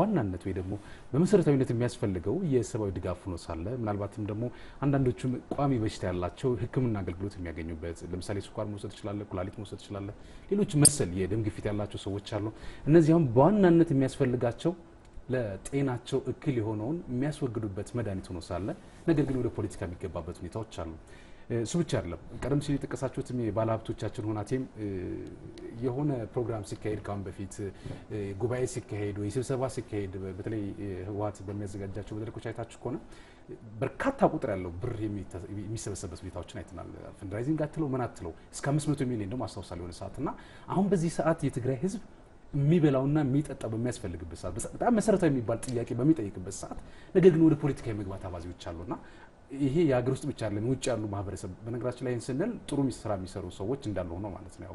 በዋናነት ወይ ደግሞ በመሰረታዊነት የሚያስፈልገው የሰብአዊ ድጋፍ ሆኖ ሳለ ምናልባትም ደግሞ አንዳንዶቹም ቋሚ በሽታ ያላቸው ሕክምና አገልግሎት የሚያገኙበት ለምሳሌ ስኳር መውሰድ ትችላለ፣ ኩላሊት መውሰድ ትችላለ፣ ሌሎች መሰል የደም ግፊት ያላቸው ሰዎች አሉ። እነዚያም በዋናነት የሚያስፈልጋቸው ለጤናቸው እክል የሆነውን የሚያስወግዱበት መድኃኒት ሆኖ ሳለ ነገር ግን ወደ ፖለቲካ የሚገባበት ሁኔታዎች አሉ። እሱ ብቻ አይደለም። ቀደም ሲል የጠቀሳችሁትም የባለሀብቶቻችን ሁናቴም የሆነ ፕሮግራም ሲካሄድ ካሁን በፊት ጉባኤ ሲካሄድ ወይ ስብሰባ ሲካሄድ በተለይ ህወሓት በሚያዘጋጃቸው መድረኮች አይታችሁ ከሆነ በርካታ ቁጥር ያለው ብር የሚሰበሰብበት ሁኔታዎችን አይተናል። fundraising አትለው ምን አትለው እስከ 500 ሚሊዮን ደግሞ አስታውሳለሁ የሆነ ሰዓት እና አሁን በዚህ ሰዓት የትግራይ ህዝብ የሚበላውና የሚጠጣው በሚያስፈልግበት ሰዓት በጣም መሰረታዊ የሚባል ጥያቄ በሚጠይቅበት ሰዓት ነገር ግን ወደ ፖለቲካ የመግባት አባዜዎች አሉና ይሄ የሀገር ውስጥ ብቻ አይደለም፣ ውጭ ያሉ ማህበረሰብ በነገራችን ላይ ስንል ጥሩ ስራ የሚሰሩ ሰዎች እንዳለ ሆነው ማለት ነው።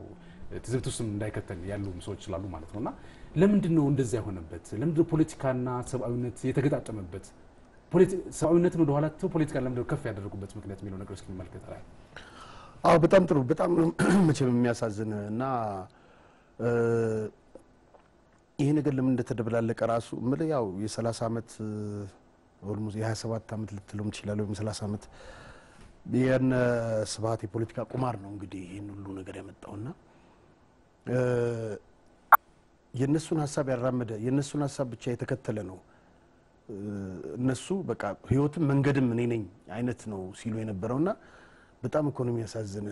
ትዝብት ውስጥም እንዳይከተል ያሉ ሰዎች ስላሉ ማለት ነው። እና ለምንድን ነው እንደዚያ የሆነበት? ለምንድን ነው ፖለቲካና ሰብአዊነት የተገጣጠመበት? ሰብአዊነትን ወደ ኋላ ትተው ፖለቲካን ለምንድን ከፍ ያደረጉበት ምክንያት የሚለው ነገር እስኪ እንመልከት። አዎ፣ በጣም ጥሩ፣ በጣም መቼም የሚያሳዝን እና ይሄ ነገር ለምን እንደተደበላለቀ ራሱ ምልህ ያው የ30 ዓመት almost የ27 ዓመት ልትለውም ትችላለህ፣ ወይም 30 ዓመት የነ ስብሀት የፖለቲካ ቁማር ነው እንግዲህ ይህን ሁሉ ነገር ያመጣውና የእነሱን ሀሳብ ያራመደ የእነሱን ሀሳብ ብቻ የተከተለ ነው። እነሱ በቃ ህይወትም መንገድም እኔ ነኝ አይነት ነው ሲሉ የነበረውና በጣም እኮ ነው የሚያሳዝን።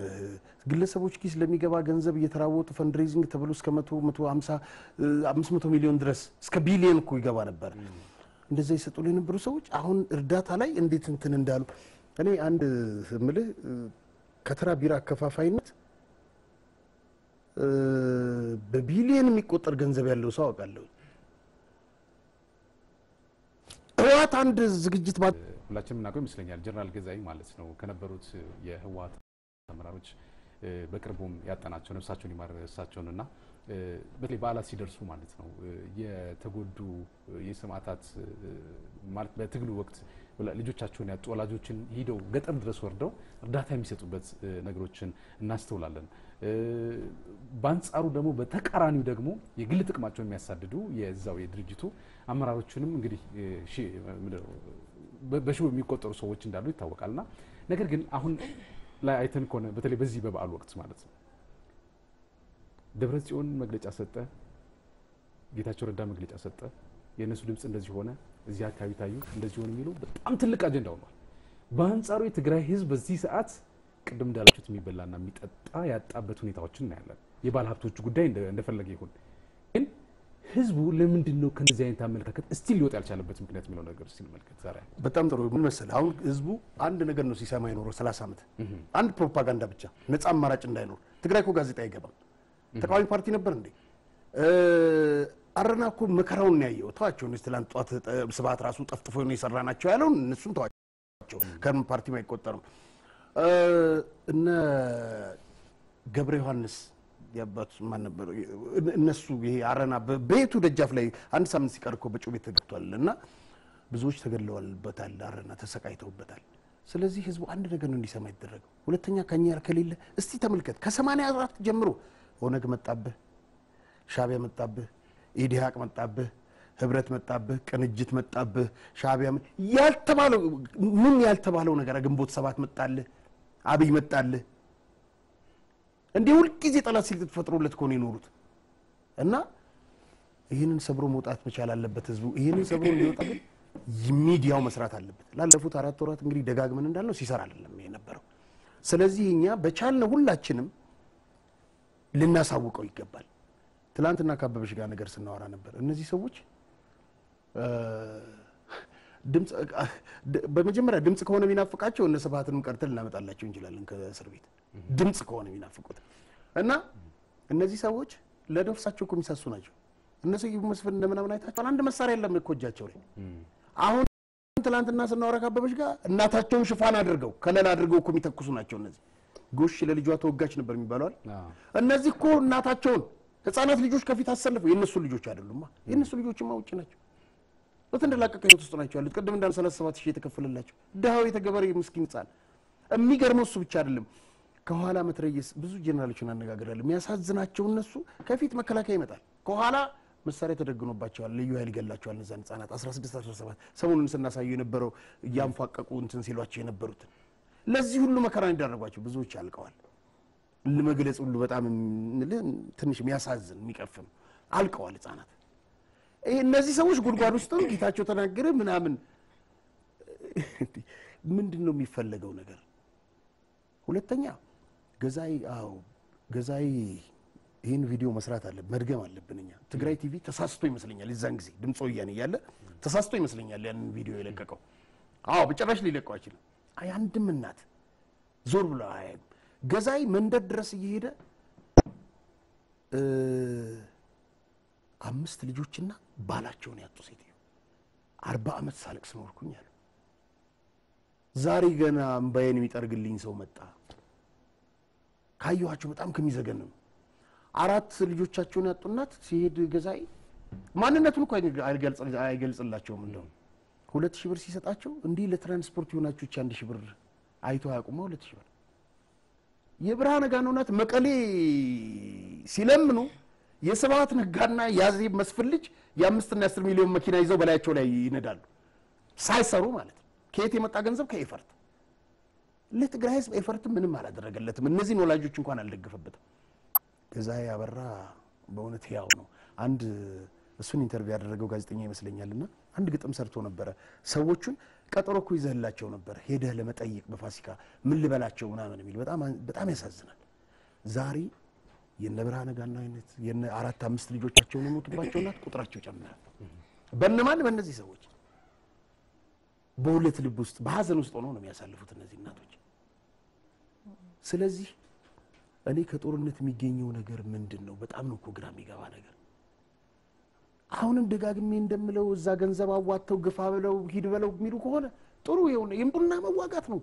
ግለሰቦች ኪስ ለሚገባ ገንዘብ እየተራወጡ fundraising ተብሎ እስከ መቶ መቶ ሀምሳ አምስት መቶ ሚሊዮን ድረስ እስከ ቢሊየን እኮ ይገባ ነበር። እንደዛ ይሰጡ የነበሩ ሰዎች አሁን እርዳታ ላይ እንዴት እንትን እንዳሉ እኔ አንድ ምልህ ከተራ ቢራ አከፋፋይነት በቢሊየን የሚቆጠር ገንዘብ ያለው ሰው አውቃለሁ። ህወሓት አንድ ዝግጅት ሁላችንም እናውቀው ይመስለኛል። ጀነራል ገዛኢ ማለት ነው ከነበሩት የህወሓት አመራሮች በቅርቡም ያጣናቸው ነፍሳቸውን ይማር እሳቸውን እና በተለይ በዓላት ሲደርሱ ማለት ነው የተጎዱ የሰማዕታት ማለት በትግሉ ወቅት ልጆቻቸውን ያጡ ወላጆችን ሂደው ገጠር ድረስ ወርደው እርዳታ የሚሰጡበት ነገሮችን እናስተውላለን። በአንጻሩ ደግሞ በተቃራኒው ደግሞ የግል ጥቅማቸውን የሚያሳድዱ የዛው የድርጅቱ አመራሮችንም እንግዲህ በሺው የሚቆጠሩ ሰዎች እንዳሉ ይታወቃልና ነገር ግን አሁን ላይ አይተን ከሆነ በተለይ በዚህ በበዓሉ ወቅት ማለት ነው ደብረ ጽዮን መግለጫ ሰጠ፣ ጌታቸው ረዳ መግለጫ ሰጠ፣ የእነሱ ድምፅ እንደዚህ ሆነ፣ እዚህ አካባቢ ታዩ፣ እንደዚህ ሆነ የሚለው በጣም ትልቅ አጀንዳ ሆኗል። በአንጻሩ የትግራይ ህዝብ በዚህ ሰዓት ቅድም እንዳላችሁት የሚበላና የሚጠጣ ያጣበት ሁኔታዎችን እናያለን። የባለ ሀብቶቹ ጉዳይ እንደፈለገ ይሁን፣ ግን ህዝቡ ለምንድን ነው ከእንደዚህ አይነት አመለካከት እስቲል ሊወጣ ያልቻለበት ምክንያት የሚለው ነገር ሲመልከት ዛሬ በጣም ጥሩ ምን መሰለህ፣ አሁን ህዝቡ አንድ ነገር ነው ሲሰማ የኖረው 30 ዓመት አንድ ፕሮፓጋንዳ ብቻ፣ ነፃ አማራጭ እንዳይኖር። ትግራይ እኮ ጋዜጣ አይገባም። ተቃዋሚ ፓርቲ ነበር እንዴ? አረና እኮ መከራውን ነው ያየው። ተዋቸው እነዚህ ትላንት ጠዋት ስብሀት ራሱ ጠፍጥፎ ነው የሰራ ናቸው ያለውን እነሱን ተዋቸው፣ ከምን ፓርቲም አይቆጠርም። እነ ገብረ ዮሐንስ የአባቱ ማን ነበሩ? እነሱ ይሄ አረና በቤቱ ደጃፍ ላይ አንድ ሳምንት ሲቀር እኮ በጩቤ ተገብቷል እና ብዙዎች ተገድለዋልበታል። አረና ተሰቃይተውበታል። ስለዚህ ህዝቡ አንድ ነገር ነው እንዲሰማ ይደረገው። ሁለተኛ ከኛ ከሌለ እስቲ ተመልከት ከሰማንያ አራት ጀምሮ ኦነግ መጣብህ፣ ሻቢያ መጣብህ፣ ኢዲሃቅ መጣብህ፣ ህብረት መጣብህ፣ ቅንጅት መጣብህ፣ ሻቢያ ያልተባለው ምን ያልተባለው ነገር ግንቦት ሰባት መጣልህ፣ አብይ መጣልህ። እንዲህ ሁልጊዜ ጠላት ሲል ተፈጥሮለት ከሆነ የኖሩት እና ይህንን ሰብሮ መውጣት መቻል አለበት ህዝቡ። ይህንን ሰብሮ እንዲወጣ ግን ሚዲያው መስራት አለበት። ላለፉት አራት ወራት እንግዲህ ደጋግመን እንዳልነው ሲሰራ አይደለም የነበረው። ስለዚህ እኛ በቻልነው ሁላችንም ልናሳውቀው ይገባል። ትላንትና ከአበበሽ ጋር ነገር ስናወራ ነበር። እነዚህ ሰዎች በመጀመሪያ ድምፅ ከሆነ የሚናፍቃቸው እነ ስብሀትንም ቀርተን ልናመጣላቸው እንችላለን ከእስር ቤት ድምፅ ከሆነ የሚናፍቁት እና እነዚህ ሰዎች ለነፍሳቸው እኮ የሚሳሱ ናቸው። እነሱ መስፍን እንደምናምን አይታቸዋል። አንድ መሳሪያ የለም እኮ እጃቸው ላይ አሁን ትላንትና ስናወራ ከአበበሽ ጋር እናታቸውን ሽፋን አድርገው ከለላ አድርገው እኮ የሚተኩሱ ናቸው እነዚህ ጎሽ ለልጇ ተወጋች ነበር የሚባለዋል። እነዚህ እኮ እናታቸውን ህፃናት ልጆች ከፊት አሰልፈው የእነሱ ልጆች አይደሉማ። የእነሱ ልጆችማ ውጭ ናቸው፣ በተንደላቀቀ ህይወት ውስጥ ናቸው ያሉት። ቅድም ሰላሳ ሰባት ሺህ የተከፈለላቸው ድሃው የተገበረ ምስኪን ህፃን። የሚገርመው እሱ ብቻ አይደለም። ከኋላ መትረየስ ብዙ ጀኔራሎችን አነጋግራለሁ። የሚያሳዝናቸው እነሱ ከፊት መከላከያ ይመጣል፣ ከኋላ መሳሪያ ተደግኖባቸዋል። ልዩ ኃይል ይገላቸዋል። እነዛን ህጻናት 16 17 ሰሞኑን ስናሳዩ የነበረው እያንፏቀቁ እንትን ሲሏቸው የነበሩትን ለዚህ ሁሉ መከራ ይዳረጓቸው ብዙዎች አልቀዋል። ለመግለጽ ሁሉ በጣም ትንሽ የሚያሳዝን የሚቀፍም አልቀዋል ህጻናት። እነዚህ ሰዎች ጉድጓድ ውስጥ ነው ጌታቸው ተናገረ ምናምን ምንድን ነው የሚፈለገው ነገር? ሁለተኛ ገዛይ አዎ ገዛይ ይህን ቪዲዮ መስራት አለ መድገም አለብን እኛ። ትግራይ ቲቪ ተሳስቶ ይመስለኛል የዛን ጊዜ ድምፀ ወያኔ እያለ ተሳስቶ ይመስለኛል ያንን ቪዲዮ የለቀቀው። አዎ በጭራሽ ሊለቀው አይችልም። አይ አንድም እናት ዞር ብሎ አያይም። ገዛይ መንደር ድረስ እየሄደ አምስት ልጆችና ባላቸውን ያጡ ሴትዮ አርባ ዓመት ሳለቅስ ኖርኩኝ አሉ። ዛሬ ገና እምባዬን የሚጠርግልኝ ሰው መጣ። ካየኋቸው በጣም ከሚዘገን ነው። አራት ልጆቻቸውን ያጡ እናት ሲሄድ ገዛይ ማንነቱን እኮ አይገልጽ- አይገልጽላቸውም። እንደውም ሁለት ሺህ ብር ሲሰጣቸው እንዲህ ለትራንስፖርት የሆናችሁ እቺ አንድ ሺህ ብር አይቶ አያውቁማ። ሁለት ሺህ ብር የብርሃነ ጋኖ እናት መቀሌ ሲለምኑ የስብሐት ነጋና የአዜብ መስፍን ልጅ የአምስትና የአስር ሚሊዮን መኪና ይዘው በላያቸው ላይ ይነዳሉ ሳይሰሩ ማለት ነው። ከየት የመጣ ገንዘብ? ከኤፈርት ለትግራይ ህዝብ ኤፈርት ምንም አላደረገለትም። እነዚህን ወላጆች እንኳን አልደገፈበትም። ገዛይ አበራ በእውነት ያው ነው። አንድ እሱን interview ያደረገው ጋዜጠኛ ይመስለኛል እና አንድ ግጥም ሰርቶ ነበረ። ሰዎቹን ቀጠሮ እኮ ይዘህላቸው ነበር ሄደህ ለመጠየቅ በፋሲካ ምን ልበላቸው ምናምን የሚል በጣም ያሳዝናል። ዛሬ የነ ብርሃነ ጋና አይነት የነ አራት አምስት ልጆቻቸውን የሞቱባቸው እናት ቁጥራቸው ይጨምራል። በእነማን በእነዚህ ሰዎች በሁለት ልብ ውስጥ በሀዘን ውስጥ ሆነው ነው የሚያሳልፉት እነዚህ እናቶች። ስለዚህ እኔ ከጦርነት የሚገኘው ነገር ምንድን ነው? በጣም ነው እኮ ግራ የሚገባ ነገር። አሁንም ደጋግሜ እንደምለው እዛ ገንዘብ አዋጥተው ግፋ ብለው ሂድ በለው የሚሉ ከሆነ ጥሩ የሆነ ይምጡና መዋጋት ነው።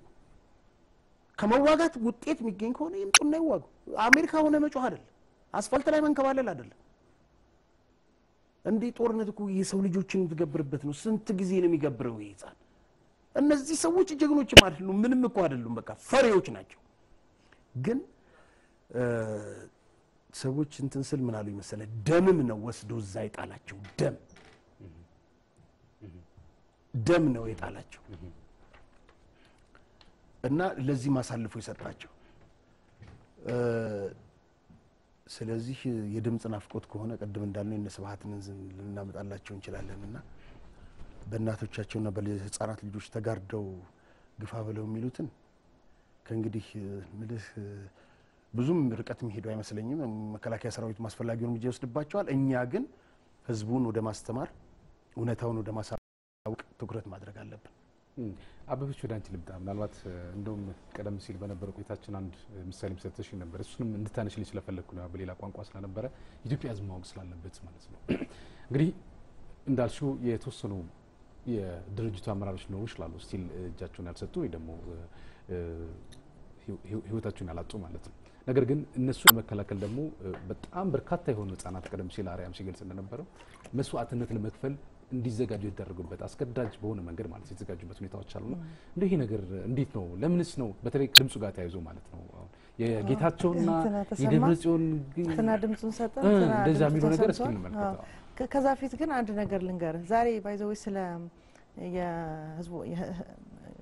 ከመዋጋት ውጤት የሚገኝ ከሆነ ይምጡና ይዋጉ። አሜሪካ ሆነ መጮህ አይደለም፣ አስፋልት ላይ መንከባለል አይደለም። እንዲህ ጦርነት እኮ የሰው ልጆችን የምትገብርበት ነው። ስንት ጊዜ ነው የሚገብረው ይህ ህፃን? እነዚህ ሰዎች ጀግኖችም አይደሉም፣ ምንም እኮ አይደሉም። በቃ ፈሪዎች ናቸው። ግን ሰዎች እንትን ስል ምን አሉ መሰለህ፣ ደምም ነው ወስዶ እዛ የጣላቸው። ደም ደም ነው የጣላቸው እና ለዚህ ማሳልፎ የሰጣቸው። ስለዚህ የድምፅ ናፍቆት ከሆነ ቅድም እንዳልነው የነ ስብሐትን ልናመጣላቸው እንችላለን እና በእናቶቻቸውና በህፃናት ልጆች ተጋርደው ግፋ ብለው የሚሉትን ከእንግዲህ ምልህ ብዙም ርቀት የሚሄዱ አይመስለኝም። መከላከያ ሰራዊት ማስፈላጊውን እርምጃ ይወስድባቸዋል። እኛ ግን ህዝቡን ወደ ማስተማር እውነታውን ወደ ማሳወቅ ትኩረት ማድረግ አለብን። አበበች ወደ አንቺ ልምጣ። ምናልባት እንደውም ቀደም ሲል በነበረ ቆይታችን አንድ ምሳሌ ሰጥተሽ ነበር። እሱንም እንድታነሽልኝ ስለፈለግኩ ነው፣ በሌላ ቋንቋ ስለነበረ ኢትዮጵያ ህዝብ ማወቅ ስላለበት ማለት ነው። እንግዲህ እንዳልሽው የተወሰኑ የድርጅቱ አመራሮች ሊኖሩ ይችላሉ፣ still እጃቸውን ያልሰጡ ወይ ደግሞ ህይወታቸውን ያላጡ ማለት ነው። ነገር ግን እነሱ ለመከላከል ደግሞ በጣም በርካታ የሆኑ ህጻናት ቀደም ሲል አርያም ሲገልጽ እንደነበረው መስዋዕትነት ለመክፈል እንዲዘጋጁ የተደረጉበት አስገዳጅ በሆነ መንገድ ማለት የተዘጋጁበት ሁኔታዎች አሉና እንደ ይሄ ነገር እንዴት ነው? ለምንስ ነው? በተለይ ከድምፁ ጋር ተያይዞ ማለት ነው የጌታቸውና የደብረ ጽዮን እንትና ድምፁን ሰጠ እንደዛ የሚሉ ነገር እስኪ እንመልከተው። ከዛ ፊት ግን አንድ ነገር ልንገርህ። ዛሬ ባይዘዌ ስለ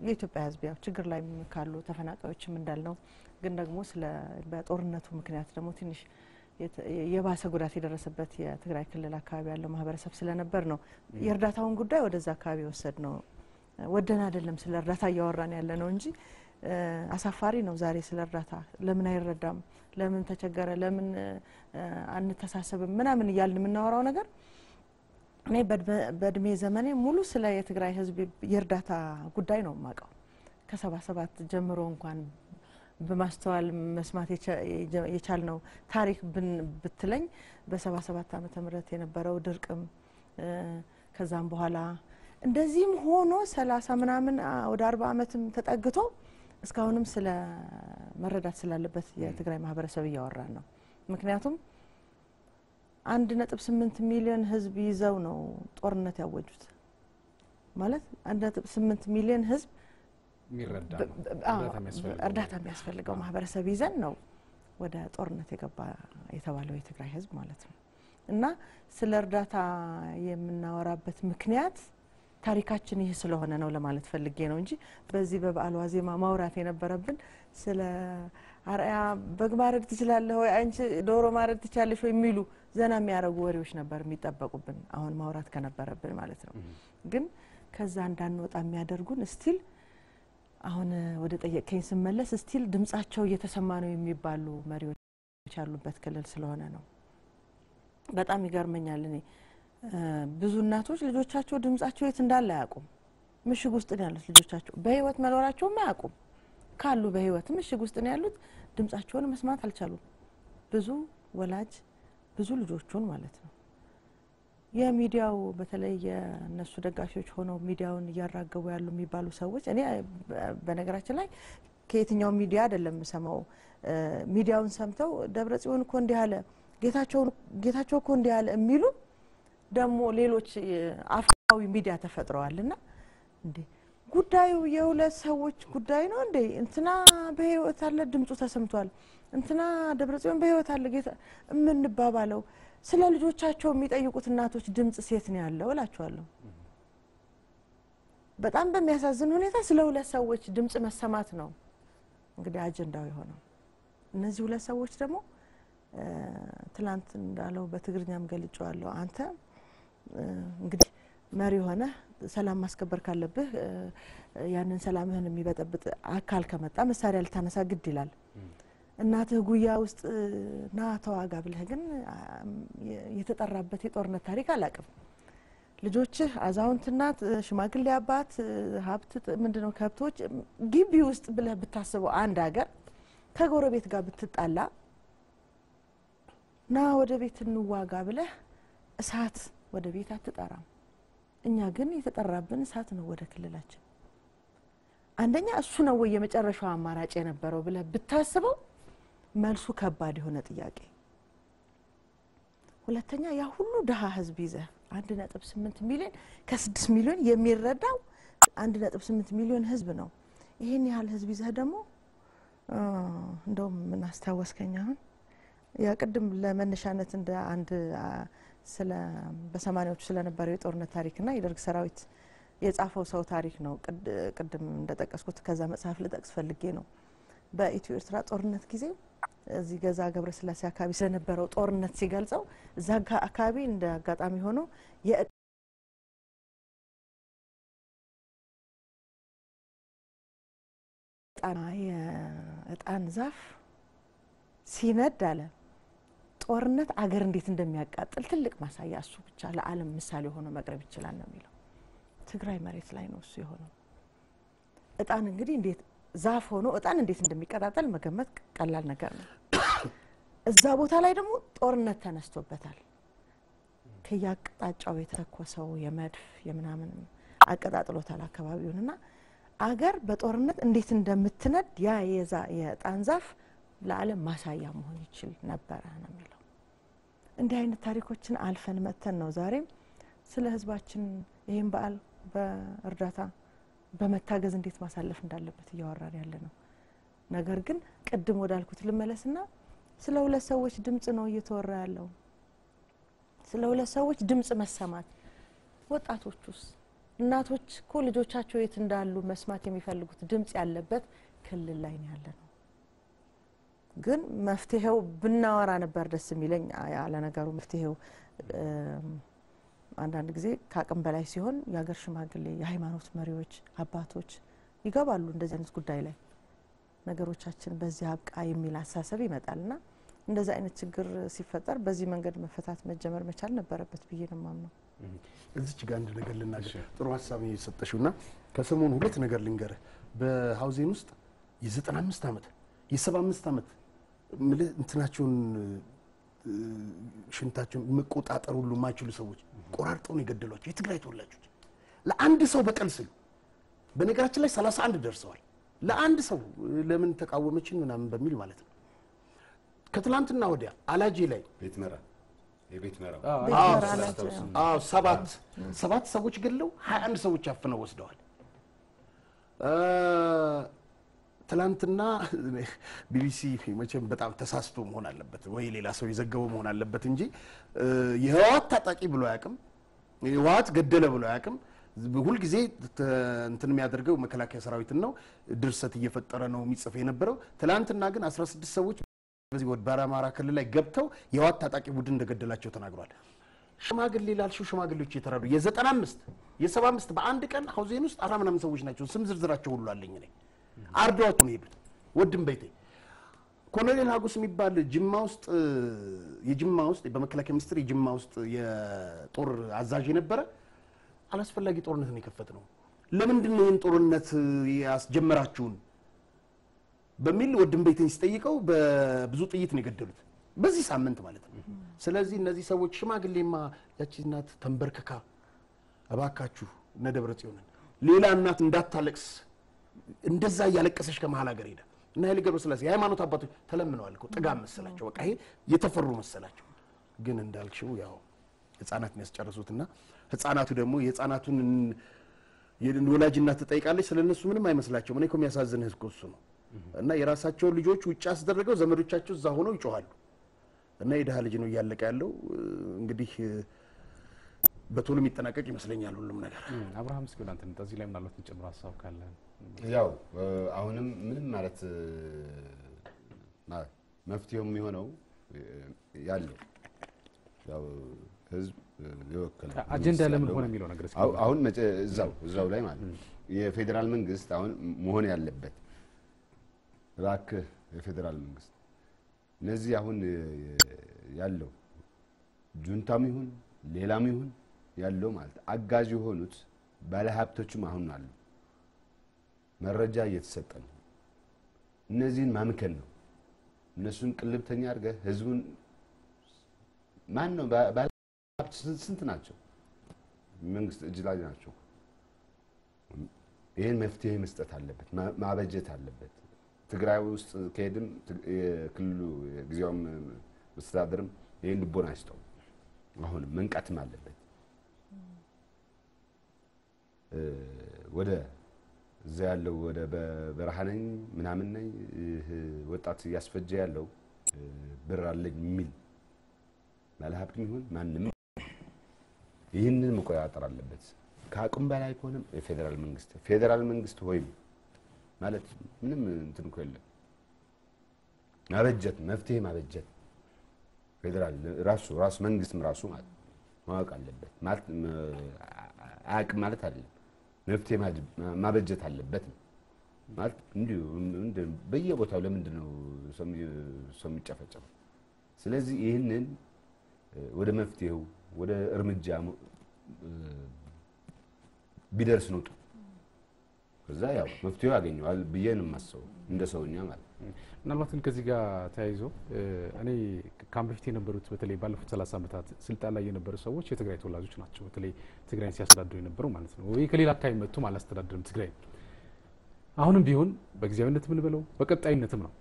የኢትዮጵያ ህዝብ ያው ችግር ላይ ካሉ ተፈናቃዮችም እንዳልነው ግን ደግሞ ስለ በጦርነቱ ምክንያት ደግሞ ትንሽ የባሰ ጉዳት የደረሰበት የትግራይ ክልል አካባቢ ያለው ማህበረሰብ ስለነበር ነው የእርዳታውን ጉዳይ ወደዛ አካባቢ ወሰድ ነው። ወደን አይደለም ስለ እርዳታ እያወራን ያለ ነው እንጂ አሳፋሪ ነው። ዛሬ ስለ እርዳታ ለምን አይረዳም፣ ለምን ተቸገረ፣ ለምን አንተሳሰብም ምናምን እያልን የምናወራው ነገር እኔ በእድሜ ዘመኔ ሙሉ ስለ የትግራይ ህዝብ የእርዳታ ጉዳይ ነው የማውቀው። ከሰባ ሰባት ጀምሮ እንኳን በማስተዋል መስማት የቻልነው ታሪክ ብትለኝ በሰባ ሰባት ዓመተ ምህረት የነበረው ድርቅም ከዛም በኋላ እንደዚህም ሆኖ ሰላሳ ምናምን ወደ አርባ ዓመትም ተጠግቶ እስካሁንም ስለ መረዳት ስላለበት የትግራይ ማህበረሰብ እያወራን ነው። ምክንያቱም አንድ ነጥብ ስምንት ሚሊዮን ህዝብ ይዘው ነው ጦርነት ያወጁት። ማለት አንድ ነጥብ ስምንት ሚሊዮን ህዝብ እርዳታ የሚያስፈልገው ማህበረሰብ ይዘን ነው ወደ ጦርነት የገባ የተባለው የትግራይ ህዝብ ማለት ነው። እና ስለ እርዳታ የምናወራበት ምክንያት ታሪካችን ይህ ስለሆነ ነው ለማለት ፈልጌ ነው እንጂ በዚህ በበዓል ዋዜማ ማውራት የነበረብን ስለ አርአያ በግ ማረድ ትችላለህ ወይ አንቺ ዶሮ ማረድ ትችላለሽ ወይ የሚሉ ዘና የሚያደርጉ ወሬዎች ነበር የሚጠበቁብን አሁን ማውራት ከነበረብን ማለት ነው። ግን ከዛ እንዳንወጣ የሚያደርጉን still አሁን ወደ ጠየቀኝ ስመለስ still ድምጻቸው እየተሰማ ነው የሚባሉ መሪዎች ያሉበት ክልል ስለሆነ ነው። በጣም ይገርመኛል። እኔ ብዙ እናቶች ልጆቻቸው ድምጻቸው የት እንዳለ አያውቁም። ምሽግ ውስጥ ነው ያሉት ልጆቻቸው በህይወት መኖራቸውም አያውቁም። ካሉ በህይወት ምሽግ ውስጥ ነው ያሉት። ድምጻቸውን መስማት አልቻሉም። ብዙ ወላጅ ብዙ ልጆቹን ማለት ነው። የሚዲያው በተለይ የእነሱ ደጋፊዎች ሆነው ሚዲያውን እያራገቡ ያሉ የሚባሉ ሰዎች እኔ በነገራችን ላይ ከየትኛው ሚዲያ አይደለም የምሰማው። ሚዲያውን ሰምተው ደብረ ጽዮን እኮ እንዲህ አለ፣ ጌታቸው እኮ እንዲህ አለ የሚሉ ደግሞ ሌሎች አፍሪካዊ ሚዲያ ተፈጥረዋልና እንዴ ጉዳዩ የሁለት ሰዎች ጉዳይ ነው እንዴ? እንትና በህይወት አለ፣ ድምፁ ተሰምቷል። እንትና ደብረጽዮን በህይወት አለ ጌታ የምንባባለው ስለ ልጆቻቸው የሚጠይቁት እናቶች ድምፅ ሴት ነው ያለው እላቸዋለሁ። በጣም በሚያሳዝን ሁኔታ ስለ ሁለት ሰዎች ድምፅ መሰማት ነው እንግዲህ አጀንዳው የሆነው። እነዚህ ሁለት ሰዎች ደግሞ ትላንት እንዳለው በትግርኛም ገልጨዋለሁ። አንተ እንግዲህ መሪ ሆነ ሰላም ማስከበር ካለብህ ያንን ሰላምህን የሚበጠብጥ አካል ከመጣ መሳሪያ ልታነሳ ግድ ይላል። እናትህ ጉያ ውስጥ ና ተዋጋ ብለህ ግን የተጠራበት የጦርነት ታሪክ አላቅም። ልጆችህ አዛውንት እናት፣ ሽማግሌ አባት፣ ሀብት ምንድነው ከብቶች ግቢ ውስጥ ብለህ ብታስበው አንድ ሀገር ከጎረቤት ጋር ብትጣላ ና ወደ ቤት እንዋጋ ብለህ እሳት ወደ ቤት አትጠራም። እኛ ግን የተጠራብን እሳት ነው ወደ ክልላችን። አንደኛ እሱ ነው ወይ የመጨረሻው አማራጭ የነበረው ብለህ ብታስበው መልሱ ከባድ የሆነ ጥያቄ። ሁለተኛ ያ ሁሉ ድሀ ህዝብ ይዘህ አንድ ነጥብ ስምንት ሚሊዮን ከስድስት ሚሊዮን የሚረዳው አንድ ነጥብ ስምንት ሚሊዮን ህዝብ ነው። ይህን ያህል ህዝብ ይዘህ ደግሞ እንደውም ምን አስታወስከኝ አሁን ያ ቅድም ለመነሻነት እንደ አንድ ስለ በሰማኒያዎቹ ስለነበረው የጦርነት ታሪክና የደርግ ሰራዊት የጻፈው ሰው ታሪክ ነው። ቅድም እንደጠቀስኩት ከዛ መጽሐፍ ልጠቅስ ፈልጌ ነው። በኢትዮ ኤርትራ ጦርነት ጊዜ እዚህ ገዛ ገብረ ስላሴ አካባቢ ስለነበረው ጦርነት ሲገልጸው እዛ አካባቢ እንደ አጋጣሚ ሆኖ የእጣን ዛፍ ሲነድ አለ ጦርነት አገር እንዴት እንደሚያቃጥል ትልቅ ማሳያ እሱ ብቻ ለዓለም ምሳሌ ሆኖ መቅረብ ይችላል ነው የሚለው። ትግራይ መሬት ላይ ነው እሱ የሆነው። እጣን እንግዲህ እንዴት ዛፍ ሆኖ እጣን እንዴት እንደሚቀጣጠል መገመት ቀላል ነገር ነው። እዛ ቦታ ላይ ደግሞ ጦርነት ተነስቶበታል። ከየአቅጣጫው የተተኮሰው የመድፍ የምናምን አቀጣጥሎታል አካባቢውን እና አገር በጦርነት እንዴት እንደምትነድ ያ የእጣን ዛፍ ለዓለም ማሳያ መሆን ይችል ነበረ ነው የሚለው። እንዲህ አይነት ታሪኮችን አልፈን መጥተን ነው ዛሬም ስለ ሕዝባችን ይህን በዓል በእርዳታ በመታገዝ እንዴት ማሳለፍ እንዳለበት እያወራን ያለ ነው። ነገር ግን ቅድም ወዳልኩት ልመለስና ስለ ሁለት ሰዎች ድምጽ ነው እየተወራ ያለው። ስለ ሁለት ሰዎች ድምጽ መሰማት። ወጣቶቹስ እናቶች እኮ ልጆቻቸው የት እንዳሉ መስማት የሚፈልጉት ድምጽ ያለበት ክልል ላይ ነው ያለ ነው። ግን መፍትሄው ብናወራ ነበር ደስ የሚለኝ። ያለ ነገሩ መፍትሄው አንዳንድ ጊዜ ከአቅም በላይ ሲሆን የሀገር ሽማግሌ፣ የሃይማኖት መሪዎች፣ አባቶች ይገባሉ እንደዚህ አይነት ጉዳይ ላይ ነገሮቻችን በዚህ አብቃ የሚል አሳሰብ ይመጣል እና እንደዚህ አይነት ችግር ሲፈጠር በዚህ መንገድ መፈታት መጀመር መቻል ነበረበት ብዬ ነው የማምነው። እዚች ጋር አንድ ነገር ልናገር። ጥሩ ሀሳብ የሰጠሽው እና ከሰሞኑ ሁለት ነገር ልንገርህ። በሀውዜን ውስጥ የዘጠና አምስት ዓመት የሰባ አምስት ዓመት ምልህ እንትናቸውን ሽንታቸውን መቆጣጠር ሁሉ የማይችሉ ሰዎች ቆራርጠው ነው የገደሏቸው። የትግራይ ተወላጆች ለአንድ ሰው በቀል ስሉ በነገራችን ላይ ሰላሳ አንድ ደርሰዋል። ለአንድ ሰው ለምን ተቃወመችን ምናምን በሚል ማለት ነው። ከትላንትና ወዲያ አላጄ ላይ ቤት መራ የቤት መራ አዎ ሰባት ሰባት ሰዎች ገድለው ሀያ አንድ ሰዎች አፍነው ወስደዋል። ትላንትና ቢቢሲ መቼም በጣም ተሳስቶ መሆን አለበት ወይ ሌላ ሰው የዘገበው መሆን አለበት እንጂ የህወሓት ታጣቂ ብሎ አያውቅም። የህወሓት ገደለ ብሎ አያውቅም። ሁልጊዜ እንትን የሚያደርገው መከላከያ ሰራዊትን ነው። ድርሰት እየፈጠረ ነው የሚጽፍ የነበረው። ትላንትና ግን 16 ሰዎች በዚህ ወደ በአማራ ክልል ላይ ገብተው የህወሓት ታጣቂ ቡድን እንደገደላቸው ተናግሯል። ሽማግሌ ላልሽው ሽማግሌዎች የተራዱ የዘጠና አምስት የሰባ አምስት በአንድ ቀን ሀውዜን ውስጥ አራ ምናምን ሰዎች ናቸው። ስም ዝርዝራቸው ሁሉ አለኝ እኔ አርደዋቸው ነው የሄዱት። ወድም በይቴ ኮሎኔል ሀጎስ የሚባል ጅማ ውስጥ የጅማ ውስጥ በመከላከያ ሚኒስቴር የጅማ ውስጥ የጦር አዛዥ የነበረ አላስፈላጊ ጦርነት ነው የከፈት ነው። ለምንድን ነው ይህን ጦርነት ያስጀመራችሁን በሚል ወድም ቤትን ሲጠይቀው በብዙ ጥይት ነው የገደሉት በዚህ ሳምንት ማለት ነው። ስለዚህ እነዚህ ሰዎች ሽማግሌማ ያቺ እናት ተንበርክካ እባካችሁ እነ ደብረ ጽዮንን ሌላ እናት እንዳታለቅስ እንደዛ እያለቀሰች ከመሀል ሀገር ሄደ እና ኃይሌ ገብረስላሴ የሃይማኖት አባቶች ተለምነዋል እኮ ጥጋብ መሰላቸው። በቃ ይሄ የተፈሩ መሰላቸው። ግን እንዳልሽው ያው ህጻናት የሚያስጨርሱትና ህጻናቱ ደግሞ የህጻናቱን ወላጅ እናት ትጠይቃለች። ስለ እነሱ ምንም አይመስላቸውም። እኔ እኮ የሚያሳዝን ህዝብ እሱ ነው። እና የራሳቸውን ልጆች ውጭ አስደረገው ዘመዶቻቸው እዛ ሆነው ይጮኋሉ። እና የድሃ ልጅ ነው እያለቀ ያለው። እንግዲህ በቶሎ የሚጠናቀቅ ይመስለኛል ሁሉም ነገር። አብርሃም እስኪ ወደ አንተ እዚህ ላይ ምናልባት የሚጨምር ሀሳብ ካለ ያው አሁንም ምንም ማለት መፍትሄው የሚሆነው ያለው ያው ህዝብ የወከለ አጀንዳ ለምን ሆነ የሚለው ነገር እስኪ አሁን እዛው እዛው ላይ ማለት የፌዴራል መንግስት አሁን መሆን ያለበት እባክህ የፌዴራል መንግስት እነዚህ አሁን ያለው ጁንታም ይሁን ሌላም ይሁን ያለው ማለት አጋዥ የሆኑት ባለሀብቶችም አሁን አሉ። መረጃ እየተሰጠ ነው። እነዚህን ማምከን ነው። እነሱን ቅልብተኛ አድርገህ ህዝቡን ማን ነው ባለሀብት ስንት- ናቸው? መንግስት እጅ ላይ ናቸው። ይህን መፍትሄ መስጠት አለበት፣ ማበጀት አለበት። ትግራይ ውስጥ ከሄድም የክልሉ ጊዜያዊ መስተዳድርም ይህን ልቦና አይስጠው። አሁንም መንቃትም አለበት። ወደ እዛ ያለው ወደ በረሃ ነኝ ምናምን ነኝ ወጣት እያስፈጀ ያለው ብር አለኝ የሚል ባለሀብትም ይሁን ማንም ይህንን መቆጣጠር አለበት። ከአቅም በላይ ከሆነም የፌዴራል መንግስት ፌዴራል መንግስት ወይም ማለት ምንም እንትን እኮ የለም ማበጀት መፍትሄ ማበጀት ፌዴራል ራሱ ራሱ መንግስትም ራሱ ማለት ማወቅ አለበት አያውቅም ማለት አይደለም። መፍትሄ ማበጀት አለበት ነው ማለት እንዲሁ በየቦታው ለምንድን ነው ሰው የሚ- ሰው የሚጨፈጨፈው? ስለዚህ ይህንን ወደ መፍትሄው ወደ እርምጃ ቢደርስ ነው ጥሩ። ከዛ ያው መፍትሄው ያገኘዋል ብዬ ነው የማስበው እንደ ሰውኛ ማለት ምናልባት ግን ከዚህ ጋር ተያይዞ እኔ ከአሁን በፊት የነበሩት በተለይ ባለፉት 30 ዓመታት ስልጣን ላይ የነበሩ ሰዎች የትግራይ ተወላጆች ናቸው። በተለይ ትግራይን ሲያስተዳድሩ የነበሩ ማለት ነው። ወይ ከሌላ አካባቢ መጥቶም አላስተዳድርም ትግራይ አሁንም ቢሆን በጊዜያዊነት ምን ብለው በቀጣይነትም ነው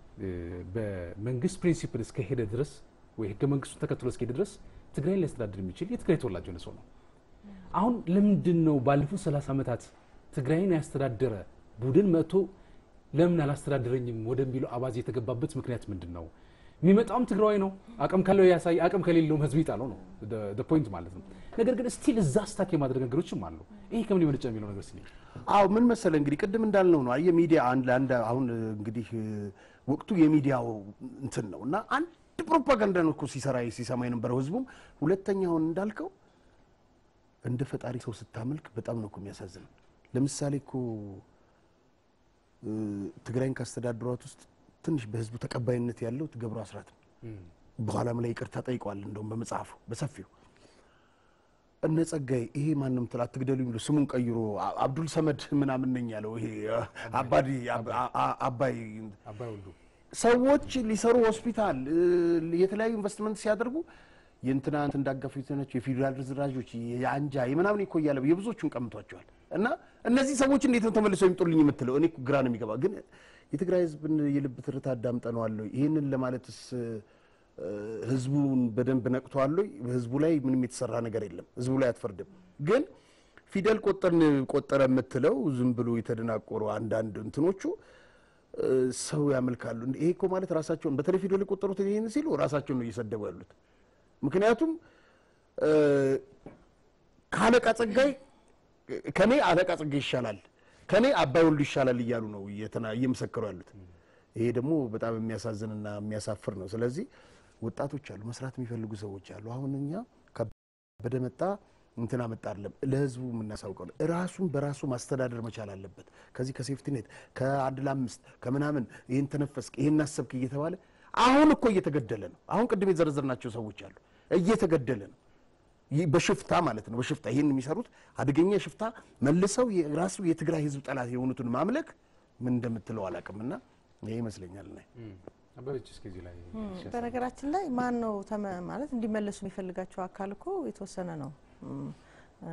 በመንግስት principle እስከሄደ ድረስ ወይ ህገ መንግስቱን ተከትሎ እስከሄደ ድረስ ትግራይን ሊያስተዳድር የሚችል የትግራይ ተወላጅ የሆነ ሰው ነው። አሁን ለምንድን ነው ባለፉት 30 ዓመታት ትግራይን ያስተዳደረ ቡድን መጥቶ ለምን አላስተዳደረኝም ወደሚለው አባዜ የተገባበት ምክንያት ምንድን ነው? የሚመጣውም ትግራዊ ነው። አቅም ካለው ያሳይ፣ አቅም ከሌለውም ህዝብ ይጣለው ነው point ማለት ነው። ነገር ግን still እዛ stuck የማድረግ ነገሮችም አሉ። ይሄ ከምን የመነጨ የሚለው ነገር ስለ አዎ ምን መሰለ እንግዲህ ቅድም እንዳልነው ነው አየህ አንድ አሁን እንግዲህ ወቅቱ የሚዲያው እንትን ነው እና አንድ ፕሮፓጋንዳ ነው እኮ ሲሰራ ሲሰማ የነበረው ህዝቡም ሁለተኛውን እንዳልከው እንደ ፈጣሪ ሰው ስታመልክ በጣም ነው እኮ የሚያሳዝነው ለምሳሌ እኮ ትግራይን ካስተዳድሯት ውስጥ ትንሽ በህዝቡ ተቀባይነት ያለው ገብሩ አስራት ነው። በኋላም ላይ ይቅርታ ጠይቀዋል እንደውም በመጽሐፉ በሰፊው። እነ ጸጋይ ይሄ ማንም ትል አትግደሉ የሚሉ ስሙን ቀይሮ አብዱል ሰመድ ምናምን ነኝ ያለው ይሄ አባዲ አባይ ሰዎች ሊሰሩ ሆስፒታል የተለያዩ ኢንቨስትመንት ሲያደርጉ የእንትና እንትን እንዳገፉ የተነች የፌዴራል ርዝራዦች የአንጃ የምናምን እኮ እያለ የብዙዎቹን ቀምቷቸዋል። እና እነዚህ ሰዎች እንዴት ነው ተመልሰው ይምጡልኝ የምትለው? እኔ ግራ ነው የሚገባ። ግን የትግራይ ህዝብን የልብ ትርታ አዳምጠነዋል ወይ? ይህንን ለማለትስ ህዝቡን በደንብ ወይ? ህዝቡ ላይ ምንም የተሰራ ነገር የለም። ህዝቡ ላይ አትፈርድም። ግን ፊደል ቆጠርን ቆጠረ የምትለው ዝም ብሎ የተደናቆሩ አንዳንድ እንትኖቹ ሰው ያመልካሉ። ይሄ እኮ ማለት ራሳቸውን በተለይ ፊደል የቆጠሩት ይህን ሲሉ ራሳቸውን ነው እየሰደቡ ያሉት። ምክንያቱም ከአለቃ ጸጋይ ከኔ አለቃ ጸጋይ ይሻላል፣ ከኔ አባይ ወልዱ ይሻላል እያሉ ነው እየመሰከሩ ያሉት። ይሄ ደግሞ በጣም የሚያሳዝንና የሚያሳፍር ነው። ስለዚህ ወጣቶች አሉ፣ መስራት የሚፈልጉ ሰዎች አሉ። አሁን እኛ ከበደ መጣ እንትና መጣ አይደለም ለህዝቡ የምናሳውቀው ራሱን በራሱ ማስተዳደር መቻል አለበት። ከዚህ ከሴፍቲኔት ከአንድ ለአምስት ከምናምን ይህን ተነፈስክ ይህን አሰብክ እየተባለ አሁን እኮ እየተገደለ ነው። አሁን ቅድም የዘረዘርናቸው ሰዎች አሉ፣ እየተገደለ ነው በሽፍታ ማለት ነው። በሽፍታ ይህን የሚሰሩት አደገኛ ሽፍታ መልሰው የራሱ የትግራይ ህዝብ ጠላት የሆኑትን ማምለክ ምን እንደምትለው አላውቅምና ይሄ ይመስለኛል ነ በነገራችን ላይ ማን ነው ተመ- ማለት እንዲመለሱ የሚፈልጋቸው አካል እኮ የተወሰነ ነው።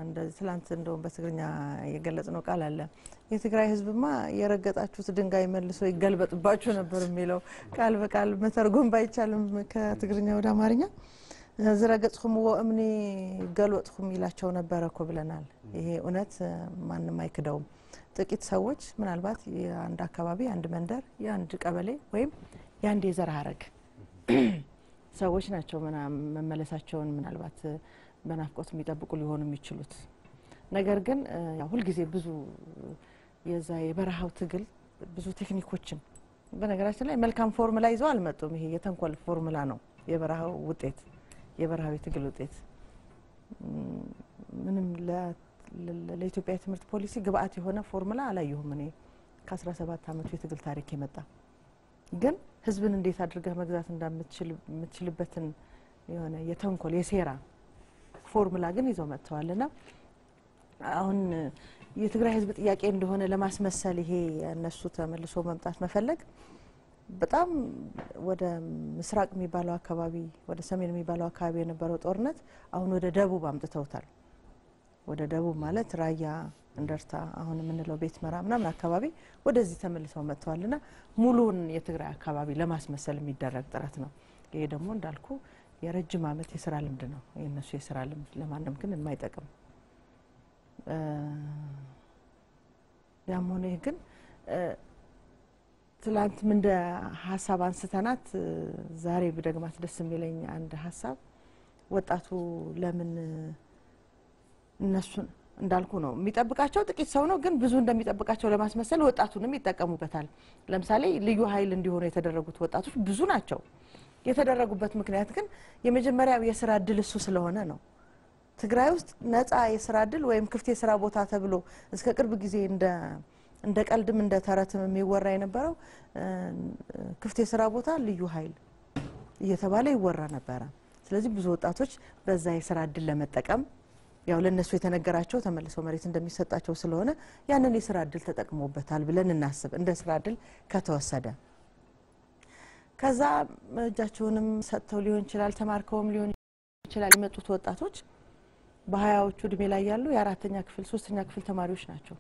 እንደዚህ ትላንት እንደውም በትግርኛ የገለጽ ነው ቃል አለ። የትግራይ ህዝብማ የረገጣችሁት ድንጋይ መልሶ ይገልበጥባችሁ ነበር የሚለው ቃል በቃል መተርጎም ባይቻልም ከትግርኛ ወደ አማርኛ ዝረገጽኩምዎ እምኒ ገልወጥኩም ይላቸው ነበረ እኮ ብለናል። ይሄ እውነት ማንም አይክደውም። ጥቂት ሰዎች ምናልባት የአንድ አካባቢ፣ የአንድ መንደር፣ የአንድ ቀበሌ ወይም የአንድ የዘር ሀረግ ሰዎች ናቸው መመለሳቸውን ምናልባት በናፍቆት የሚጠብቁ ሊሆኑ የሚችሉት። ነገር ግን ሁልጊዜ ብዙ የዛ የበረሃው ትግል ብዙ technique ኦችን በነገራችን ላይ መልካም ፎርሙላ ይዘው አልመጡም። ይሄ የተንኮል ፎርሙላ ነው የበረሃው ውጤት የበረሃው የትግል ውጤት? ምንም ለኢትዮጵያ የትምህርት ፖሊሲ ግብአት የሆነ ፎርሙላ አላየሁም እኔ ከ17 ዓመቱ የትግል ታሪክ የመጣ። ግን ህዝብን እንዴት አድርገህ መግዛት እንደምትችል የምትችልበትን የሆነ የተንኮል የሴራ ፎርሙላ ግን ይዘው መጥተዋል። ና አሁን የትግራይ ህዝብ ጥያቄ እንደሆነ ለማስመሰል ይሄ እነሱ ተመልሶ መምጣት መፈለግ በጣም ወደ ምስራቅ የሚባለው አካባቢ ወደ ሰሜን የሚባለው አካባቢ የነበረው ጦርነት አሁን ወደ ደቡብ አምጥተውታል። ወደ ደቡብ ማለት ራያ፣ እንደርታ አሁን የምንለው ቤት መራ ምናምን አካባቢ ወደዚህ ተመልሰው መጥተዋል ና ሙሉውን የትግራይ አካባቢ ለማስመሰል የሚደረግ ጥረት ነው። ይሄ ደግሞ እንዳልኩ የረጅም ዓመት የስራ ልምድ ነው። የእነሱ የስራ ልምድ ለማንም ግን የማይጠቅም ያም ሆነ ይህ ግን እ፣ ትላንትም እንደ ሀሳብ አንስተናት ዛሬ ብደግማት ደስ የሚለኝ አንድ ሀሳብ ወጣቱ ለምን እነሱን እንዳልኩ ነው የሚጠብቃቸው ጥቂት ሰው ነው፣ ግን ብዙ እንደሚጠብቃቸው ለማስመሰል ወጣቱንም ይጠቀሙበታል። ለምሳሌ ልዩ ኃይል እንዲሆኑ የተደረጉት ወጣቶች ብዙ ናቸው። የተደረጉበት ምክንያት ግን የመጀመሪያው የስራ እድል እሱ ስለሆነ ነው። ትግራይ ውስጥ ነጻ የስራ እድል ወይም ክፍት የስራ ቦታ ተብሎ እስከ ቅርብ ጊዜ እንደ እንደ ቀልድም እንደ ተረትም የሚወራ የነበረው ክፍት የስራ ቦታ ልዩ ኃይል እየተባለ ይወራ ነበረ። ስለዚህ ብዙ ወጣቶች በዛ የስራ እድል ለመጠቀም ያው ለእነሱ የተነገራቸው ተመልሰው መሬት እንደሚሰጣቸው ስለሆነ ያንን የስራ እድል ተጠቅሞበታል ብለን እናስብ፣ እንደ ስራ እድል ከተወሰደ። ከዛ እጃቸውንም ሰጥተው ሊሆን ይችላል፣ ተማርከውም ሊሆን ይችላል። የመጡት ወጣቶች በሀያዎቹ እድሜ ላይ ያሉ የአራተኛ ክፍል ሶስተኛ ክፍል ተማሪዎች ናቸው።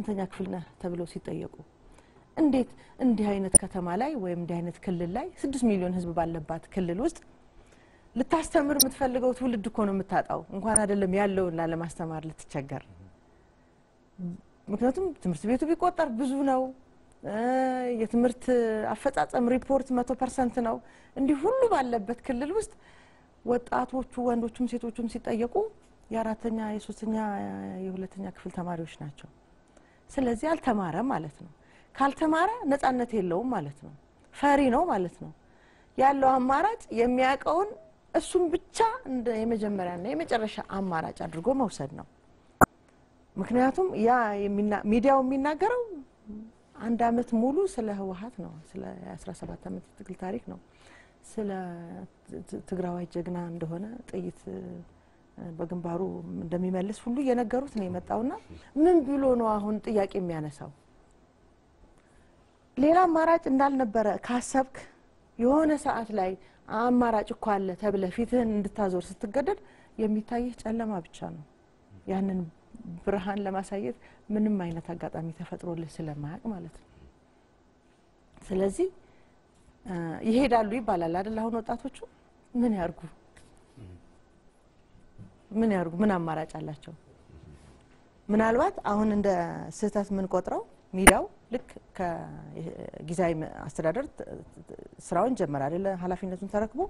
ስንተኛ ክፍል ነህ ተብለው ሲጠየቁ እንዴት እንዲህ አይነት ከተማ ላይ ወይም እንዲህ አይነት ክልል ላይ ስድስት ሚሊዮን ሕዝብ ባለባት ክልል ውስጥ ልታስተምር የምትፈልገው ትውልድ እኮ ነው የምታጣው። እንኳን አይደለም ያለውን ላለማስተማር ልትቸገር። ምክንያቱም ትምህርት ቤቱ ቢቆጠር ብዙ ነው። የትምህርት አፈጻጸም ሪፖርት መቶ percent ነው። እንዲህ ሁሉ ባለበት ክልል ውስጥ ወጣቶቹ ወንዶቹም ሴቶቹም ሲጠየቁ የአራተኛ የሶስተኛ የሁለተኛ ክፍል ተማሪዎች ናቸው። ስለዚህ አልተማረም ማለት ነው። ካልተማረ ነጻነት የለውም ማለት ነው። ፈሪ ነው ማለት ነው። ያለው አማራጭ የሚያውቀውን እሱም ብቻ እንደ የመጀመሪያና የመጨረሻ አማራጭ አድርጎ መውሰድ ነው። ምክንያቱም ያ ሚዲያው የሚናገረው አንድ አመት ሙሉ ስለ ህወሀት ነው። ስለ 17 ዓመት የትግል ታሪክ ነው። ስለ ትግራዋይ ጀግና እንደሆነ ጥይት በግንባሩ እንደሚመልስ ሁሉ እየነገሩት ነው የመጣውና ምን ብሎ ነው አሁን ጥያቄ የሚያነሳው? ሌላ አማራጭ እንዳልነበረ ካሰብክ የሆነ ሰዓት ላይ አማራጭ እኮ አለ ተብለ ፊትህን እንድታዞር ስትገደድ የሚታይህ ጨለማ ብቻ ነው። ያንን ብርሃን ለማሳየት ምንም አይነት አጋጣሚ ተፈጥሮልህ ስለማያውቅ ማለት ነው። ስለዚህ ይሄዳሉ ይባላል አይደል? አሁን ወጣቶቹ ምን ያርጉ? ምን ያርጉ? ምን አማራጭ አላቸው? ምናልባት አሁን እንደ ስህተት የምንቆጥረው ሚዲያው ልክ ከጊዜያዊ አስተዳደር ስራውን ጀመረ አይደለ? ኃላፊነቱን ተረክቦ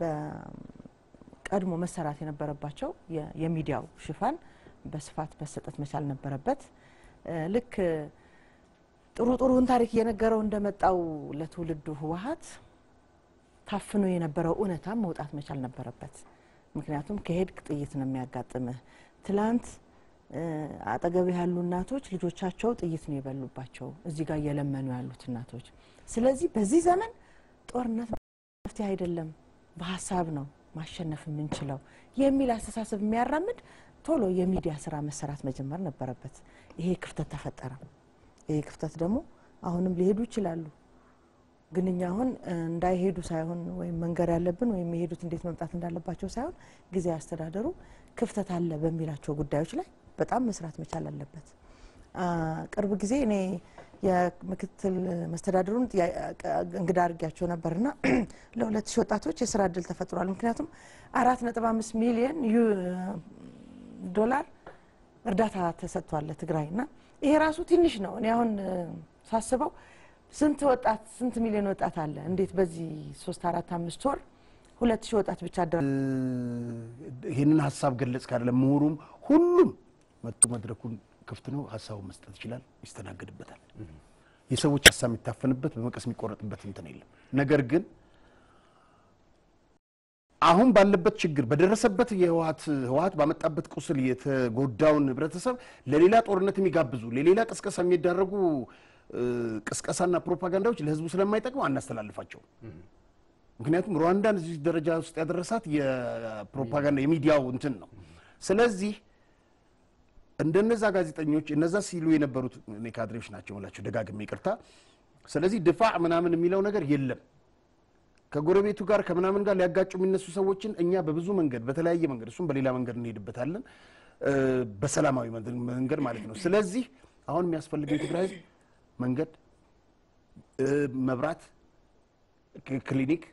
በቀድሞ መሰራት የነበረባቸው የሚዲያው ሽፋን በስፋት መሰጠት መቻል ነበረበት። ልክ ጥሩ ጥሩን ታሪክ እየነገረው እንደመጣው ለትውልዱ ህወሀት ታፍኖ የነበረው እውነታም መውጣት መቻል ነበረበት። ምክንያቱም ከሄድክ ጥይት ነው የሚያጋጥምህ። ትላንት አጠገብ ያሉ እናቶች ልጆቻቸው ጥይት ነው የበሉባቸው፣ እዚህ ጋር እየለመኑ ያሉት እናቶች። ስለዚህ በዚህ ዘመን ጦርነት መፍትሄ አይደለም፣ በሀሳብ ነው ማሸነፍ የምንችለው የሚል አስተሳሰብ የሚያራምድ ቶሎ የሚዲያ ስራ መሰራት መጀመር ነበረበት። ይሄ ክፍተት ተፈጠረ። ይሄ ክፍተት ደግሞ አሁንም ሊሄዱ ይችላሉ። ግን እኛ አሁን እንዳይሄዱ ሳይሆን ወይም መንገድ ያለብን ወይም የሄዱት እንዴት መምጣት እንዳለባቸው ሳይሆን ጊዜ አስተዳደሩ ክፍተት አለ በሚላቸው ጉዳዮች ላይ በጣም መስራት መቻል አለበት። ቅርብ ጊዜ እኔ የምክትል መስተዳድሩን እንግዳ አድርጊያቸው ነበርና ለሁለት ሺህ ወጣቶች የስራ እድል ተፈጥሯል። ምክንያቱም አራት ነጥብ አምስት ሚሊየን ዶላር እርዳታ ተሰጥቷል ለትግራይ እና ይሄ ራሱ ትንሽ ነው። እኔ አሁን ሳስበው ስንት ወጣት ስንት ሚሊዮን ወጣት አለ? እንዴት በዚህ ሶስት አራት አምስት ወር ሁለት ሺህ ወጣት ብቻ አደረ ይህንን ሀሳብ ገለጽ ካለ ምሁሩም ሁሉም መጡ መድረኩን ክፍት ነው። ሀሳቡን መስጠት ይችላል፣ ይስተናገድበታል። የሰዎች ሀሳብ የሚታፈንበት በመቀስ የሚቆረጥበት እንትን የለም። ነገር ግን አሁን ባለበት ችግር በደረሰበት የህወሀት ህወሀት ባመጣበት ቁስል የተጎዳውን ህብረተሰብ ለሌላ ጦርነት የሚጋብዙ ለሌላ ቅስቀሳ የሚዳረጉ ቅስቀሳና ፕሮፓጋንዳዎች ለህዝቡ ስለማይጠቅሙ አናስተላልፋቸውም። ምክንያቱም ሩዋንዳን እዚህ ደረጃ ውስጥ ያደረሳት የፕሮፓጋንዳ የሚዲያው እንትን ነው። ስለዚህ እንደነዛ ጋዜጠኞች እነዛ ሲሉ የነበሩት እኔ ካድሬዎች ናቸው ላቸው ደጋግሜ ይቅርታ። ስለዚህ ድፋዕ ምናምን የሚለው ነገር የለም። ከጎረቤቱ ጋር ከምናምን ጋር ሊያጋጩ የሚነሱ ሰዎችን እኛ በብዙ መንገድ በተለያየ መንገድ እሱም በሌላ መንገድ እንሄድበታለን በሰላማዊ መንገድ ማለት ነው። ስለዚህ አሁን የሚያስፈልገው የትግራይ ህዝብ መንገድ፣ መብራት፣ ክሊኒክ፣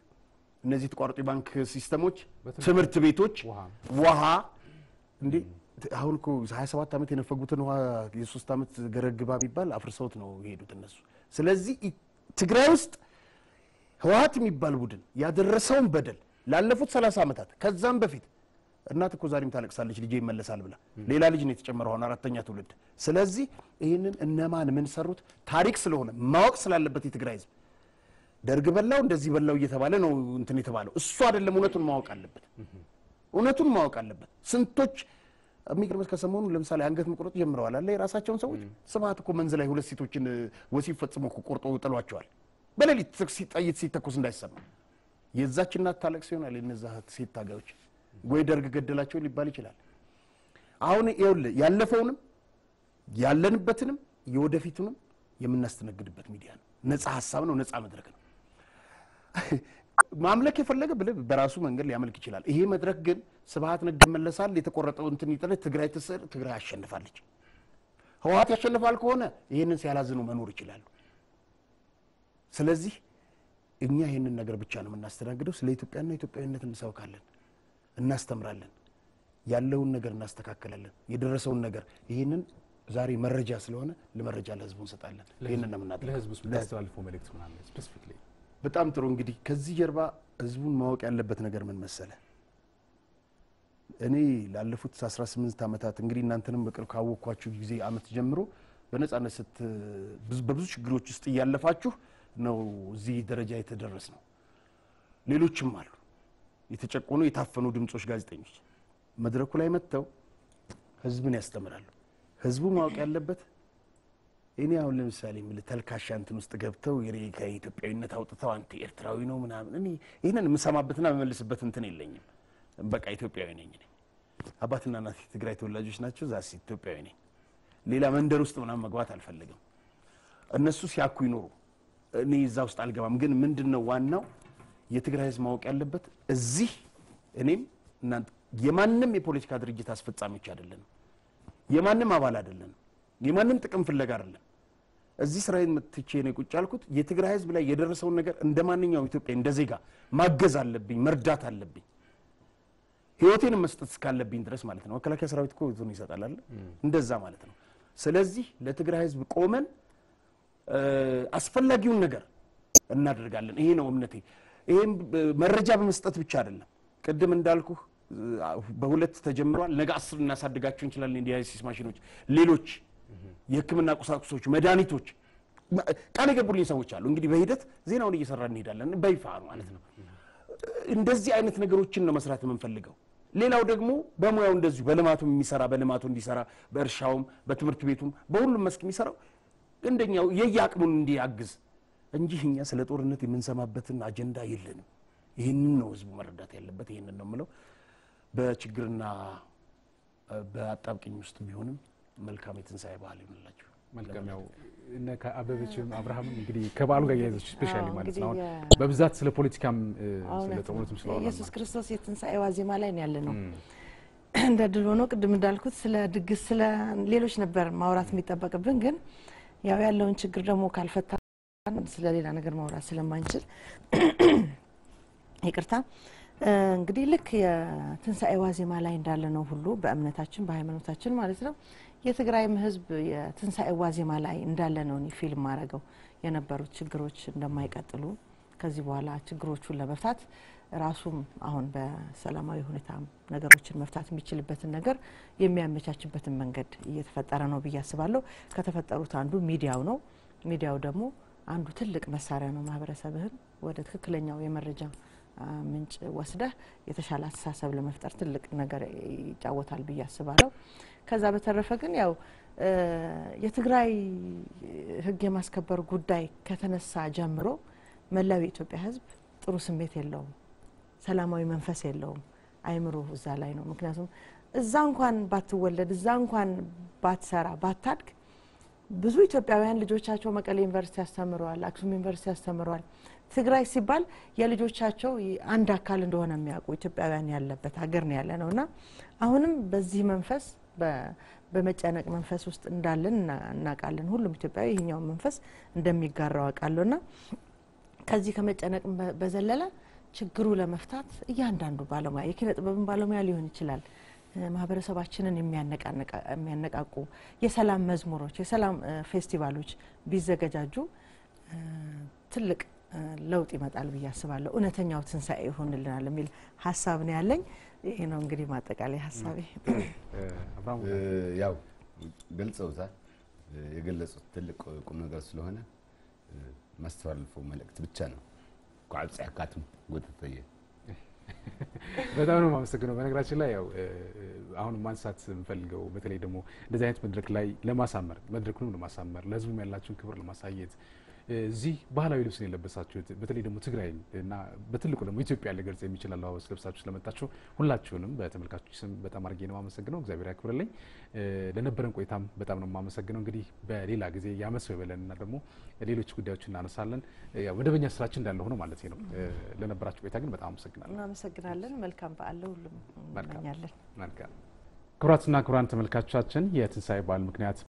እነዚህ የተቋረጡ የባንክ ሲስተሞች፣ ትምህርት ቤቶች፣ ውሃ እንዴ አሁን እኮ 27 ዓመት የነፈጉትን ውሃ የሶስት ዓመት ገረብ ግባ ቢባል አፍርሰውት ነው የሄዱት እነሱ። ስለዚህ ትግራይ ውስጥ ህወሀት የሚባል ቡድን ያደረሰውን በደል ላለፉት 30 ዓመታት ከዛም በፊት እናት እኮ ዛሬም ታለቅሳለች ልጄ ይመለሳል ብላ ሌላ ልጅ ነው የተጨመረው አሁን አራተኛ ትውልድ። ስለዚህ ይህንን እነማን ምን ሰሩት ታሪክ ስለሆነ ማወቅ ስላለበት የትግራይ ህዝብ ደርግ በላው እንደዚህ በላው እየተባለ ነው እንትን የተባለው እሱ አይደለም። እውነቱን ማወቅ አለበት። እውነቱን ማወቅ አለበት። ስንቶች የሚገርምህ ከሰሞኑ ለምሳሌ አንገት መቁረጥ ጀምረዋል አለ የራሳቸውን ሰዎች ስብሀት እኮ መንዝ ላይ ሁለት ሴቶችን ወሲብ ፈጽሞ ቆርጦ ጥሏቸዋል። በሌሊት ጥይት ሲተኮስ እንዳይሰማ የዛች እናት ታለቅስ ይሆናል። የነዛ ሴት ታጋዮች ወይ ደርግ ገደላቸው ሊባል ይችላል። አሁን ይኸውልህ ያለፈውንም ያለንበትንም የወደፊቱንም የምናስተነግድበት ሚዲያ ነው። ነፃ ሀሳብ ነው። ነፃ መድረክ ነው። ማምለክ የፈለገ ብለህ በራሱ መንገድ ሊያመልክ ይችላል። ይሄ መድረክ ግን ስብሀት ነጋ ይመለሳል፣ የተቆረጠው እንትን ይጥል፣ ትግራይ ትስር፣ ትግራይ አሸንፋለች። ህወሀት ያሸንፋል ከሆነ ይህንን ሲያላዝኑ መኖር ይችላሉ። ስለዚህ እኛ ይህንን ነገር ብቻ ነው የምናስተናግደው። ስለ ኢትዮጵያና ኢትዮጵያዊነት እንሰብካለን፣ እናስተምራለን፣ ያለውን ነገር እናስተካከላለን፣ የደረሰውን ነገር ይህንን ዛሬ መረጃ ስለሆነ ለመረጃ ለህዝቡ እንሰጣለን። ይህንን ነው የምናደርገው።? በጣም ጥሩ እንግዲህ ከዚህ ጀርባ ህዝቡን ማወቅ ያለበት ነገር ምን መሰለ እኔ ላለፉት 18 ዓመታት እንግዲህ እናንተንም በቅርብ ካወቅኳችሁ ጊዜ አመት ጀምሮ በነጻነት ስት ብዙ- በብዙ ችግሮች ውስጥ እያለፋችሁ ነው እዚህ ደረጃ የተደረስ ነው። ሌሎችም አሉ የተጨቆኑ የታፈኑ ድምጾች፣ ጋዜጠኞች መድረኩ ላይ መጥተው ህዝብን ያስተምራሉ። ህዝቡ ማወቅ ያለበት እኔ አሁን ለምሳሌ የምልህ ተልካሻ እንትን ውስጥ ገብተው ከኢትዮጵያዊነት አውጥተው አንተ ኤርትራዊ ነው ምናምን እኔ ይህንን የምሰማበትና የምመልስበት እንትን የለኝም። በቃ ኢትዮጵያዊ ነኝ አባትና እናት ትግራይ ተወላጆች ናቸው። ዛስ ኢትዮጵያዊ ነኝ። ሌላ መንደር ውስጥ ምናምን መግባት አልፈልግም። እነሱ ሲያኩ ይኖሩ፣ እኔ እዛ ውስጥ አልገባም። ግን ምንድን ነው ዋናው የትግራይ ህዝብ ማወቅ ያለበት እዚህ እኔም እናንተ የማንም የፖለቲካ ድርጅት አስፈጻሚዎች አይደለንም። የማንም አባል አይደለንም። የማንም ጥቅም ፍለጋ አይደለም። እዚህ ስራዬን መትቼ ነው ቁጭ ያልኩት። የትግራይ ህዝብ ላይ የደረሰውን ነገር እንደ ማንኛውም ኢትዮጵያ እንደ ዜጋ ማገዝ አለብኝ፣ መርዳት አለብኝ፣ ህይወቴንም መስጠት እስካለብኝ ድረስ ማለት ነው። መከላከያ ሰራዊት እኮ ህይወቱን ይሰጣል? እንደዛ ማለት ነው። ስለዚህ ለትግራይ ህዝብ ቆመን አስፈላጊውን ነገር እናደርጋለን። ይሄ ነው እምነቴ። ይሄም ብ- መረጃ በመስጠት ብቻ አይደለም። ቅድም እንዳልኩህ በሁለት ተጀምሯል። ነገ አስር እናሳድጋቸው እንችላለን። የዲያሊሲስ ማሽኖች፣ ሌሎች የሕክምና ቁሳቁሶች፣ መድኃኒቶች ቃል የገቡልኝ ሰዎች አሉ። እንግዲህ በሂደት ዜናውን እየሰራ እንሄዳለን። በይፋ ማለት ነው። እንደዚህ አይነት ነገሮችን ነው መስራት የምንፈልገው። ሌላው ደግሞ በሙያው እንደዚሁ በልማቱም የሚሰራ በልማቱ እንዲሰራ በእርሻውም በትምህርት ቤቱም በሁሉም መስክ የሚሰራው እንደኛው የየአቅሙን እንዲያግዝ እንጂ እኛ ስለ ጦርነት የምንሰማበትን አጀንዳ የለንም። ይህንን ነው ህዝቡ መረዳት ያለበት። ይህንን ነው የምለው። በችግርና በአጣብቅኝ ውስጥ ቢሆንም መልካም የትንሣኤ በዓል ይሆንላችሁ። መልካም ያው እነ ከአበበችም አብርሃምም እንግዲህ ከበዓሉ ጋር እያያዘች ስፔሻሊ ማለት ነው። አሁን በብዛት ስለ ፖለቲካም ስለ ጦርነትም ስለሆነ ኢየሱስ ክርስቶስ የትንሣኤ ዋዜማ ላይ ነው ያለ ነው። እንደ ድል ሆኖ ቅድም እንዳልኩት ስለ ድግስ፣ ስለ ሌሎች ነበር ማውራት የሚጠበቅብን፣ ግን ያው ያለውን ችግር ደግሞ ካልፈታ ስለ ሌላ ነገር ማውራት ስለማንችል ይቅርታ። እንግዲህ ልክ የትንሣኤ ዋዜማ ላይ እንዳለ ነው ሁሉ በእምነታችን በሃይማኖታችን ማለት ነው የትግራይም ሕዝብ የትንሣኤ ዋዜማ ላይ እንዳለ ነው እኔ ፊልም ማድረገው የነበሩት ችግሮች እንደማይቀጥሉ ከዚህ በኋላ ችግሮቹን ለመፍታት ራሱም አሁን በሰላማዊ ሁኔታ ነገሮችን መፍታት የሚችልበትን ነገር የሚያመቻችበትን መንገድ እየተፈጠረ ነው ብዬ አስባለሁ። ከተፈጠሩት አንዱ ሚዲያው ነው። ሚዲያው ደግሞ አንዱ ትልቅ መሳሪያ ነው። ማህበረሰብህን ወደ ትክክለኛው የመረጃ ምንጭ ወስደህ የተሻለ አስተሳሰብ ለመፍጠር ትልቅ ነገር ይጫወታል ብዬ አስባለሁ። ከዛ በተረፈ ግን ያው የትግራይ ህግ የማስከበር ጉዳይ ከተነሳ ጀምሮ መላው የኢትዮጵያ ህዝብ ጥሩ ስሜት የለውም፣ ሰላማዊ መንፈስ የለውም። አይምሮ እዛ ላይ ነው። ምክንያቱም እዛ እንኳን ባትወለድ እዛ እንኳን ባትሰራ ባታድግ ብዙ ኢትዮጵያውያን ልጆቻቸው መቀሌ ዩኒቨርሲቲ ያስተምረዋል፣ አክሱም ዩኒቨርሲቲ ያስተምረዋል። ትግራይ ሲባል የልጆቻቸው አንድ አካል እንደሆነ የሚያውቁ ኢትዮጵያውያን ያለበት ሀገር ነው ያለ ነው እና አሁንም በዚህ መንፈስ በመጨነቅ መንፈስ ውስጥ እንዳለን እና- እናውቃለን። ሁሉም ኢትዮጵያዊ ይህኛውን መንፈስ እንደሚጋራው አውቃለሁ እና ከዚህ ከመጨነቅ በዘለለ ችግሩ ለመፍታት እያንዳንዱ ባለሙያ የኪነ ጥበብን ባለሙያ ሊሆን ይችላል ማህበረሰባችንን የሚያነቃነቃ- የሚያነቃቁ የሰላም መዝሙሮች፣ የሰላም ፌስቲቫሎች ቢዘገጃጁ ትልቅ ለውጥ ይመጣል ብዬ አስባለሁ። እውነተኛው ትንሣኤ ይሆንልናል የሚል ሀሳብ ነው ያለኝ። ይሄ ነው እንግዲህ ማጠቃለያ ሀሳቤ። ያው ገልጸውታል። የገለጹት ትልቅ ቁም ነገር ስለሆነ እ፣ ማስተላልፈው መልእክት ብቻ ነው። ኳዕ ጽሕካትም ጎተተየ በጣም ነው የማመሰግነው። በነገራችን ላይ ያው አሁን ማንሳት የምፈልገው በተለይ ደግሞ እንደዚህ አይነት መድረክ ላይ ለማሳመር መድረኩንም ለማሳመር ለሕዝቡም ያላችሁን ክብር ለማሳየት እዚህ ባህላዊ ልብስን የለበሳችሁት በተለይ ደግሞ ትግራይን እና በትልቁ ደግሞ ኢትዮጵያ ሊገልጽ የሚችል አለባበስ ለብሳችሁ ስለመጣችሁ ሁላችሁንም በተመልካቾች ስም በጣም አድርጌ ነው የማመሰግነው። እግዚአብሔር ያክብርልኝ። ለነበረን ቆይታም በጣም ነው የማመሰግነው። እንግዲህ በሌላ ጊዜ ያመሰው ይበለን እና ደግሞ ሌሎች ጉዳዮችን እናነሳለን። መደበኛ ስራችን እንዳለ ሆኖ ማለት ነው። ለነበራችሁ ቆይታ ግን በጣም አመሰግናለሁ። እናመሰግናለን። መልካም በዓል ለሁሉም እንመኛለን። መልካም ክቡራትና ክቡራን ተመልካቾቻችን የትንሣኤ በዓል ምክንያት